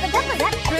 double double that?